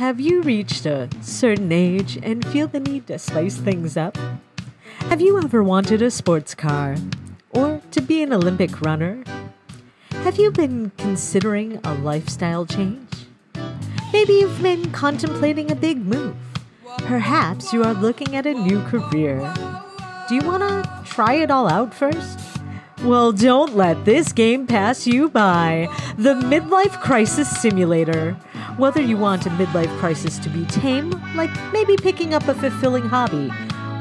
Have you reached a certain age and feel the need to spice things up? Have you ever wanted a sports car? Or to be an Olympic runner? Have you been considering a lifestyle change? Maybe you've been contemplating a big move. Perhaps you are looking at a new career. Do you want to try it all out first? Well, don't let this game pass you by. The Midlife Crisis Simulator. Whether you want a midlife crisis to be tame, like maybe picking up a fulfilling hobby,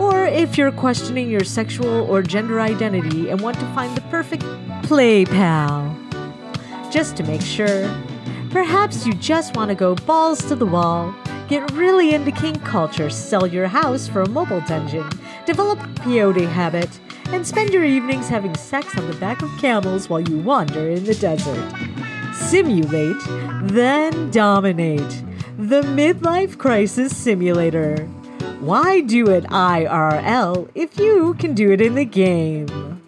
or if you're questioning your sexual or gender identity and want to find the perfect play pal. Just to make sure, perhaps you just want to go balls to the wall, get really into kink culture, sell your house for a mobile dungeon, develop a peyote habit, and spend your evenings having sex on the back of camels while you wander in the desert. Simulate, then dominate. The Midlife Crisis Simulator. Why do it IRL if you can do it in the game?